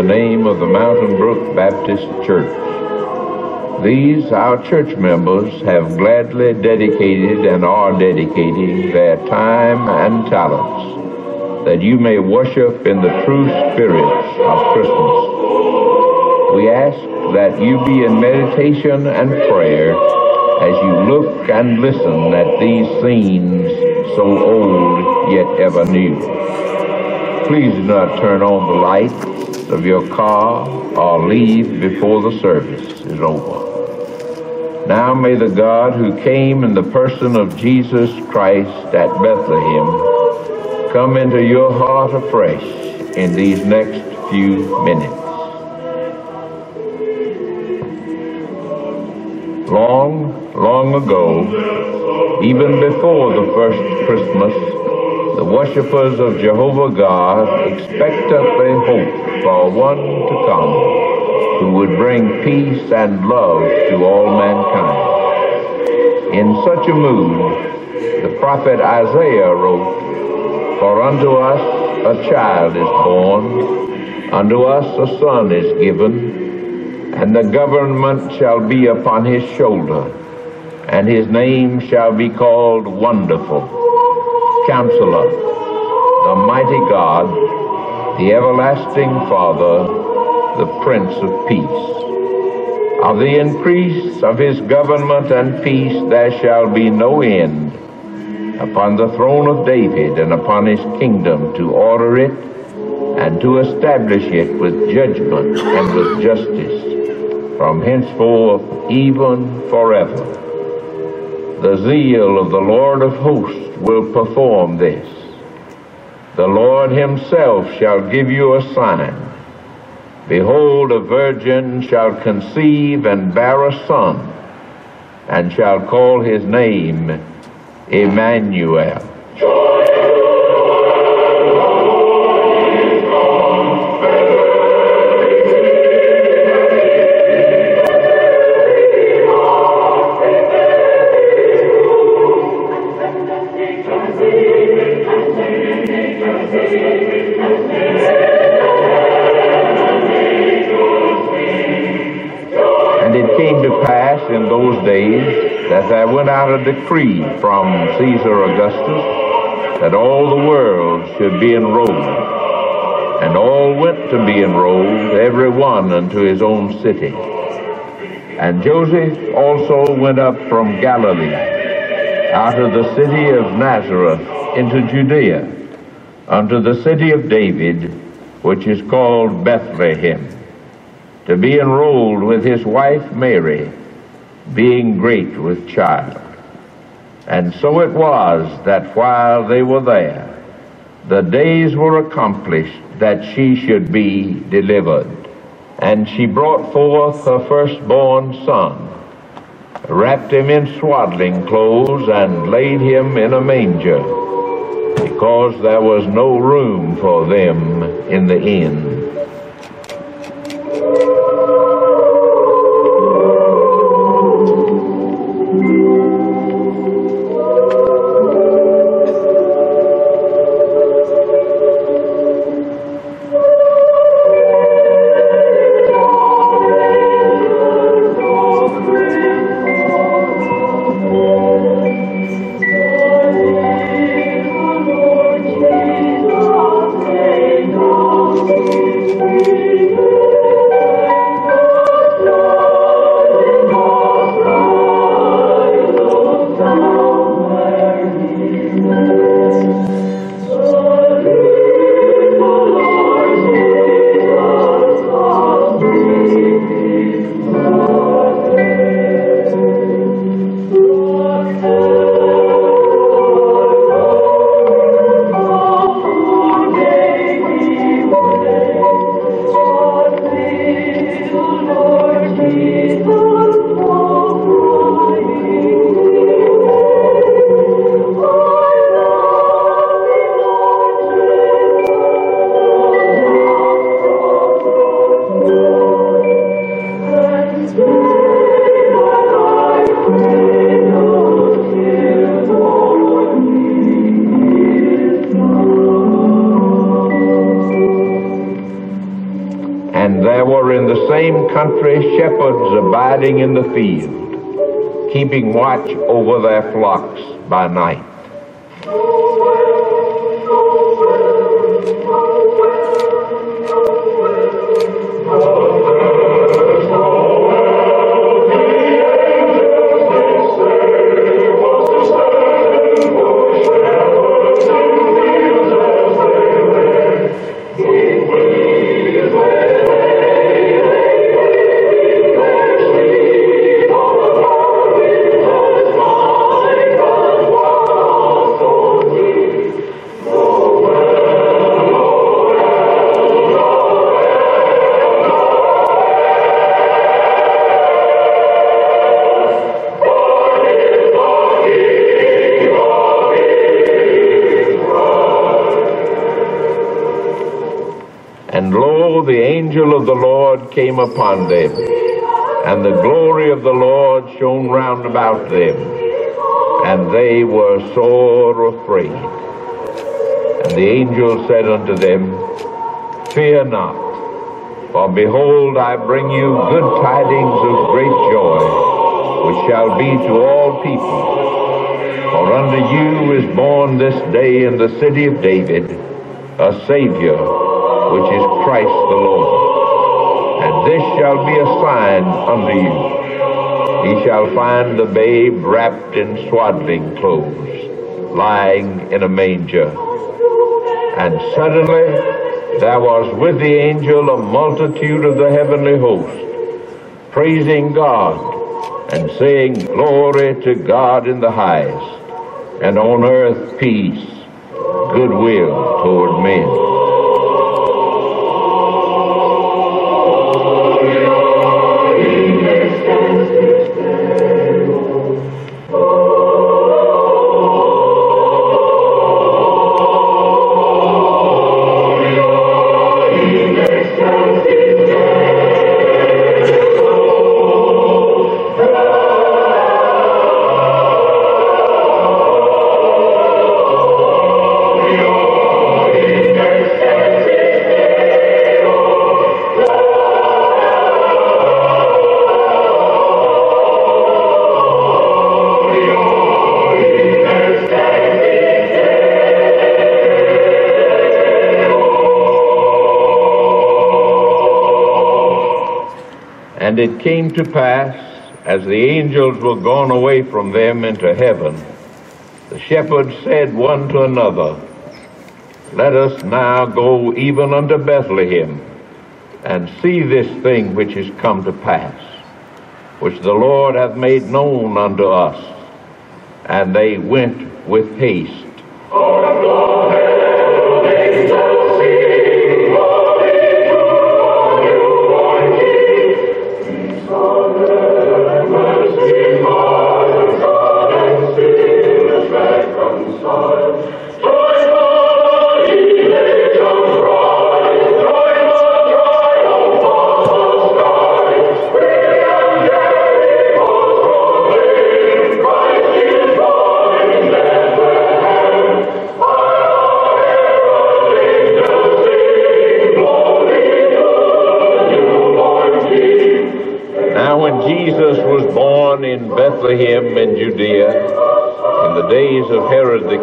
the name of the Mountain Brook Baptist Church. These, our church members, have gladly dedicated and are dedicating their time and talents that you may worship in the true spirit of Christmas. We ask that you be in meditation and prayer as you look and listen at these scenes so old yet ever new. Please do not turn on the lights of your car or leave before the service is over. Now may the God who came in the person of Jesus Christ at Bethlehem come into your heart afresh in these next few minutes. Long, long ago, even before the first Christmas, the worshippers of Jehovah God expectantly hoped for one to come who would bring peace and love to all mankind. In such a mood, the prophet Isaiah wrote, For unto us a child is born, unto us a son is given, and the government shall be upon his shoulder, and his name shall be called Wonderful, Counselor, the Mighty God, the Everlasting Father, the Prince of Peace. Of the increase of his government and peace there shall be no end upon the throne of David and upon his kingdom to order it and to establish it with judgment and with justice from henceforth even forever. The zeal of the Lord of hosts will perform this. The Lord himself shall give you a sign. Behold, a virgin shall conceive and bear a son, and shall call his name Emmanuel. There went out a decree from Caesar Augustus that all the world should be enrolled. And all went to be enrolled, every one unto his own city. And Joseph also went up from Galilee, out of the city of Nazareth into Judea, unto the city of David, which is called Bethlehem, to be enrolled with his wife Mary being great with child. And so it was that while they were there, the days were accomplished that she should be delivered. And she brought forth her firstborn son, wrapped him in swaddling clothes, and laid him in a manger, because there was no room for them in the inn. Country shepherds abiding in the field, keeping watch over their flocks by night. And lo, the angel of the Lord came upon them, and the glory of the Lord shone round about them, and they were sore afraid. And the angel said unto them, Fear not, for behold, I bring you good tidings of great joy, which shall be to all people. For unto you is born this day in the city of David a Savior, which is Christ the Lord. And this shall be a sign unto you. Ye shall find the babe wrapped in swaddling clothes, lying in a manger. And suddenly there was with the angel a multitude of the heavenly host, praising God and saying, Glory to God in the highest, and on earth peace, goodwill toward men. And it came to pass, as the angels were gone away from them into heaven, the shepherds said one to another, Let us now go even unto Bethlehem, and see this thing which is come to pass, which the Lord hath made known unto us. And they went with haste. Now,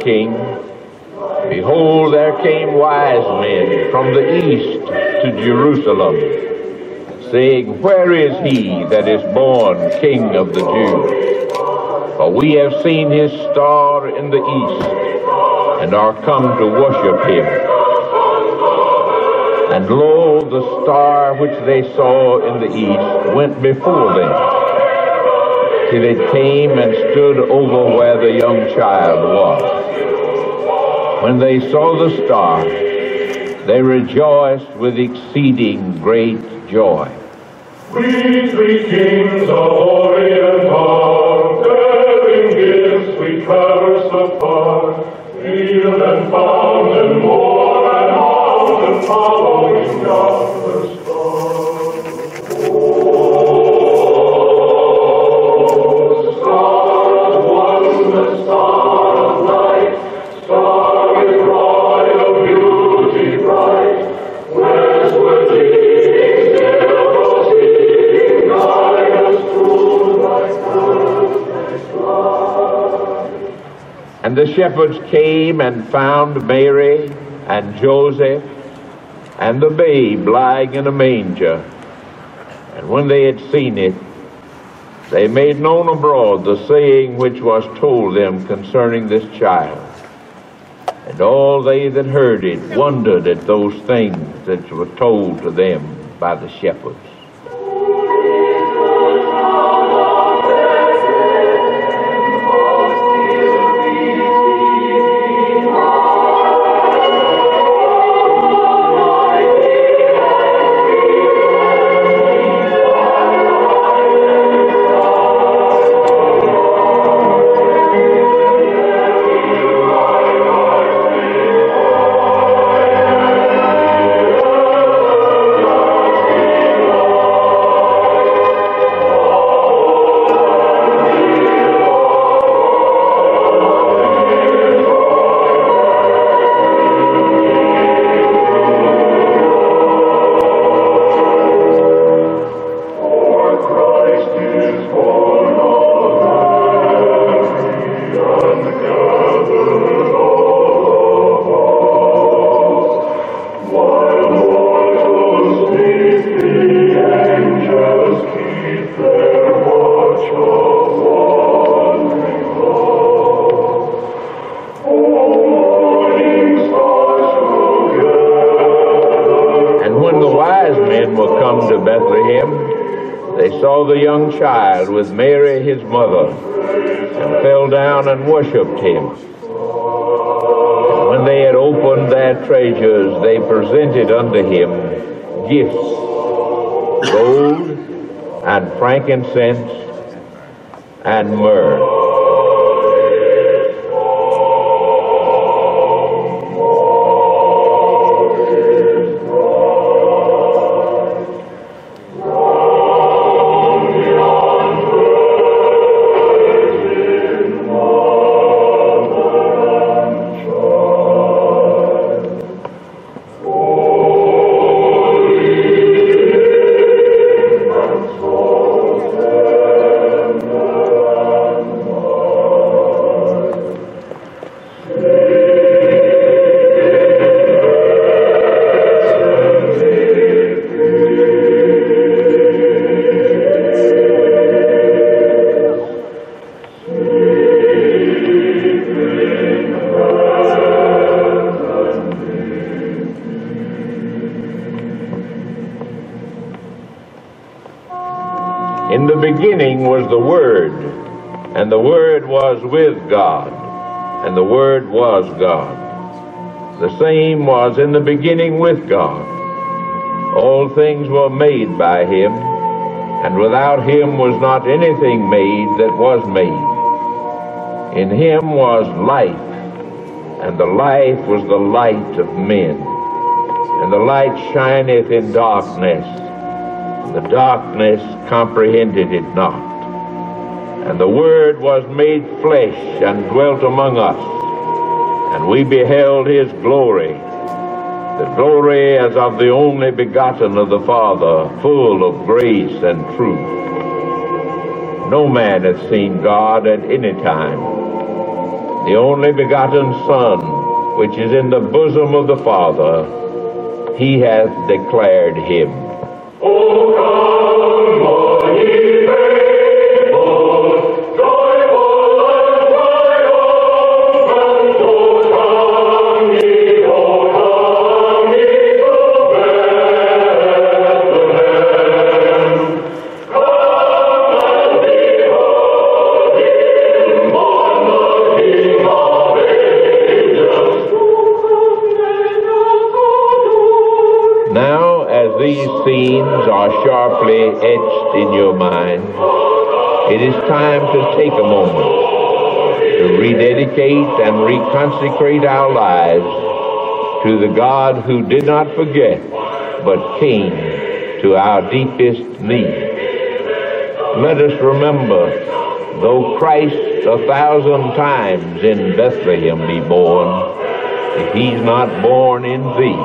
king, behold, there came wise men from the east to Jerusalem, saying, Where is he that is born King of the Jews? For we have seen his star in the east, and are come to worship him. And lo, the star which they saw in the east went before them, till it came and stood over where the young child was. When they saw the star, they rejoiced with exceeding great joy. We three kings of Orient are, bearing gifts we traverse apart, field and fountain, moor and mountain, following yonder shepherds came and found Mary and Joseph and the babe lying in a manger. And when they had seen it, they made known abroad the saying which was told them concerning this child. And all they that heard it wondered at those things that were told to them by the shepherds. The young child with Mary his mother, and fell down and worshipped him. And when they had opened their treasures, they presented unto him gifts, gold, and frankincense, and myrrh. Was the Word, and the Word was with God, and the Word was God. The same was in the beginning with God. All things were made by him, and without him was not anything made that was made. In him was life, and the life was the light of men. And the light shineth in darkness, and the darkness comprehended it not. And the Word was made flesh and dwelt among us, and we beheld his glory, the glory as of the only begotten of the Father, full of grace and truth. No man hath seen God at any time. The only begotten Son, which is in the bosom of the Father, he hath declared him. O come, is time to take a moment to rededicate and reconsecrate our lives to the God who did not forget but came to our deepest need. Let us remember, though Christ a thousand times in Bethlehem be born, if he's not born in thee,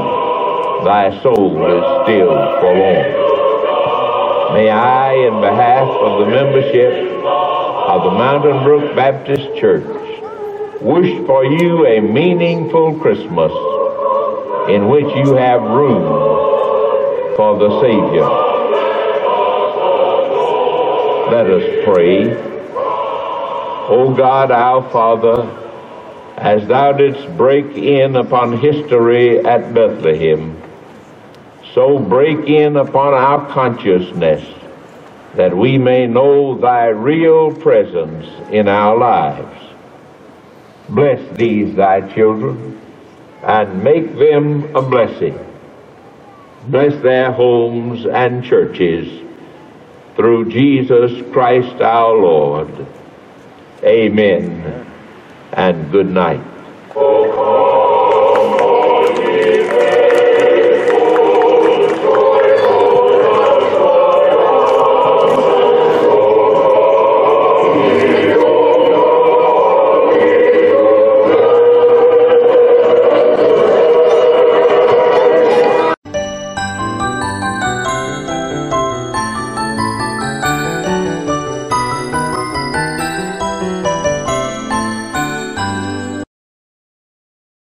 thy soul is still forlorn. May I, in behalf of the membership of the Mountain Brook Baptist Church, wish for you a meaningful Christmas in which you have room for the Savior. Let us pray. O God, our Father, as thou didst break in upon history at Bethlehem, so break in upon our consciousness that we may know thy real presence in our lives. Bless these thy children and make them a blessing. Bless their homes and churches through Jesus Christ our Lord. Amen and good night.